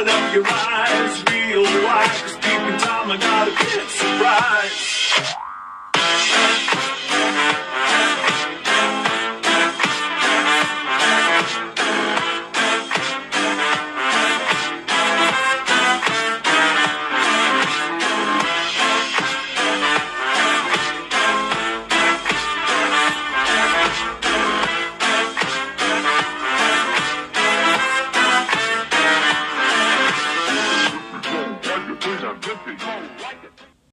Open up your eyes real wide, cause deep in time I got a big surprise. I'm guilty.